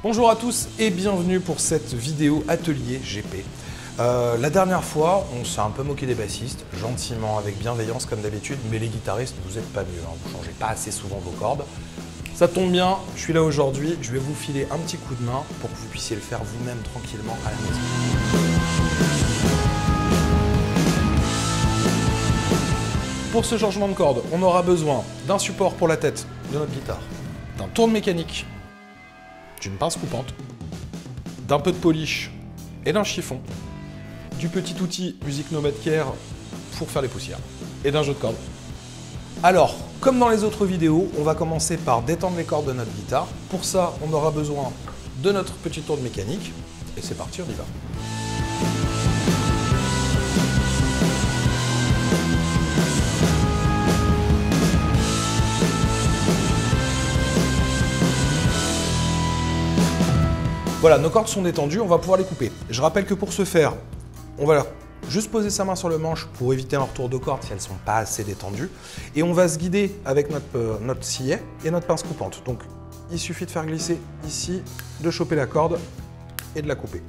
Bonjour à tous et bienvenue pour cette vidéo atelier GP. Euh, la dernière fois, on s'est un peu moqué des bassistes, gentiment, avec bienveillance comme d'habitude, mais les guitaristes, vous n'êtes pas mieux, hein, vous changez pas assez souvent vos cordes. Ça tombe bien, je suis là aujourd'hui, je vais vous filer un petit coup de main pour que vous puissiez le faire vous-même tranquillement à la maison. Pour ce changement de corde, on aura besoin d'un support pour la tête de notre guitare, d'un tourne mécanique, d'une pince coupante, d'un peu de polish et d'un chiffon, du petit outil Music Nomad Care pour faire les poussières et d'un jeu de cordes. Alors, comme dans les autres vidéos, on va commencer par détendre les cordes de notre guitare. Pour ça, on aura besoin de notre petit tour de mécanique. Et c'est parti, on y va. Voilà, nos cordes sont détendues, on va pouvoir les couper. Je rappelle que pour ce faire, on va juste poser sa main sur le manche pour éviter un retour de corde si elles ne sont pas assez détendues. Et on va se guider avec notre, euh, notre sillet et notre pince coupante. Donc il suffit de faire glisser ici, de choper la corde et de la couper.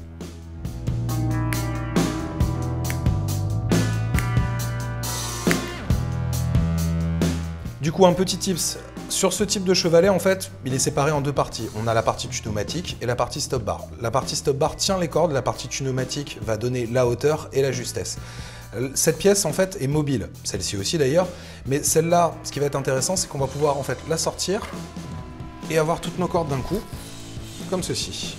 Du coup, un petit tips, sur ce type de chevalet, en fait, il est séparé en deux parties. On a la partie pneumatique et la partie stop bar. La partie stop bar tient les cordes, la partie pneumatique va donner la hauteur et la justesse. Cette pièce, en fait, est mobile, celle-ci aussi d'ailleurs, mais celle-là, ce qui va être intéressant, c'est qu'on va pouvoir en fait la sortir et avoir toutes nos cordes d'un coup, comme ceci.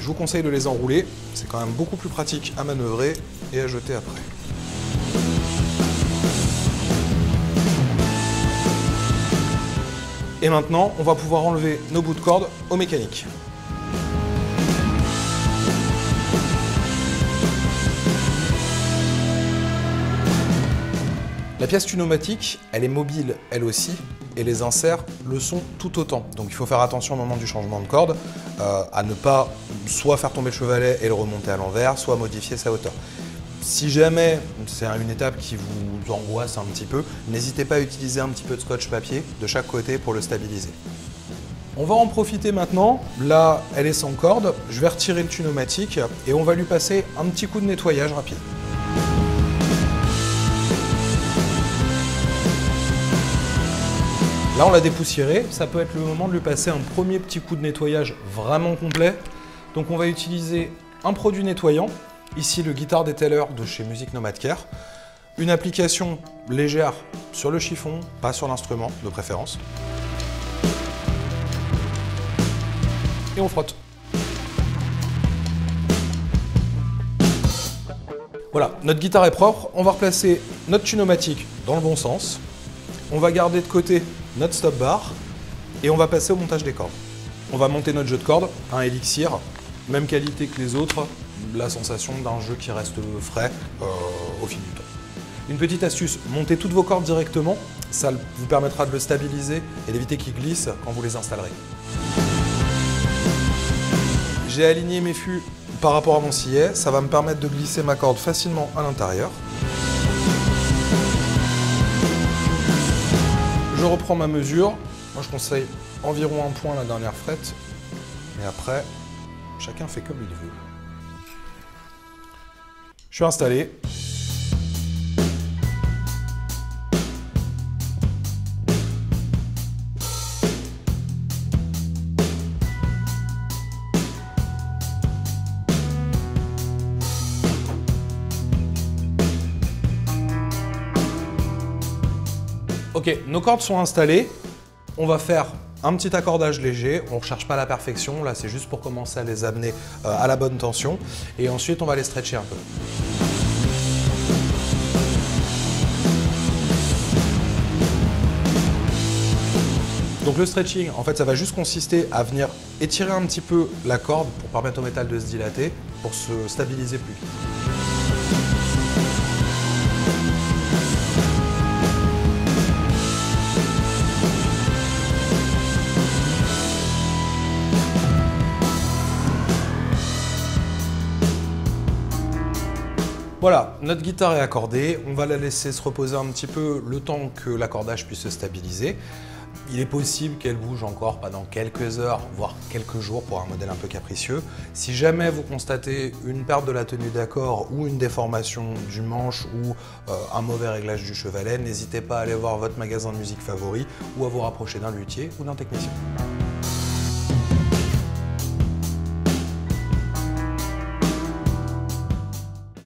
Je vous conseille de les enrouler, c'est quand même beaucoup plus pratique à manœuvrer et à jeter après. Et maintenant, on va pouvoir enlever nos bouts de corde au mécanique. La pièce pneumatique, elle est mobile elle aussi, et les inserts le sont tout autant. Donc il faut faire attention au moment du changement de corde, euh, à ne pas soit faire tomber le chevalet et le remonter à l'envers, soit modifier sa hauteur. Si jamais c'est une étape qui vous angoisse un petit peu, n'hésitez pas à utiliser un petit peu de scotch papier de chaque côté pour le stabiliser. On va en profiter maintenant. Là, elle est sans corde. Je vais retirer le pneumatique et on va lui passer un petit coup de nettoyage rapide. Là, on l'a dépoussiéré. Ça peut être le moment de lui passer un premier petit coup de nettoyage vraiment complet. Donc, on va utiliser un produit nettoyant Ici, le guitare detailer de chez Music Nomad Care. Une application légère sur le chiffon, pas sur l'instrument de préférence. Et on frotte. Voilà, notre guitare est propre. On va replacer notre pneumatique dans le bon sens. On va garder de côté notre stop bar et on va passer au montage des cordes. On va monter notre jeu de cordes, un Elixir, même qualité que les autres, la sensation d'un jeu qui reste frais euh, au fil du temps. Une petite astuce, montez toutes vos cordes directement, ça vous permettra de le stabiliser et d'éviter qu'il glisse quand vous les installerez. J'ai aligné mes fûts par rapport à mon sillet, ça va me permettre de glisser ma corde facilement à l'intérieur. Je reprends ma mesure, moi je conseille environ un point la dernière frette, mais après, chacun fait comme il veut. Je suis installé. Ok, nos cordes sont installées. On va faire un petit accordage léger, on ne recherche pas la perfection, là c'est juste pour commencer à les amener euh, à la bonne tension. Et ensuite on va les stretcher un peu. Donc le stretching, en fait, ça va juste consister à venir étirer un petit peu la corde pour permettre au métal de se dilater, pour se stabiliser plus vite. Voilà, notre guitare est accordée, on va la laisser se reposer un petit peu le temps que l'accordage puisse se stabiliser. Il est possible qu'elle bouge encore pendant quelques heures, voire quelques jours pour un modèle un peu capricieux. Si jamais vous constatez une perte de la tenue d'accord ou une déformation du manche ou euh, un mauvais réglage du chevalet, n'hésitez pas à aller voir votre magasin de musique favori ou à vous rapprocher d'un luthier ou d'un technicien.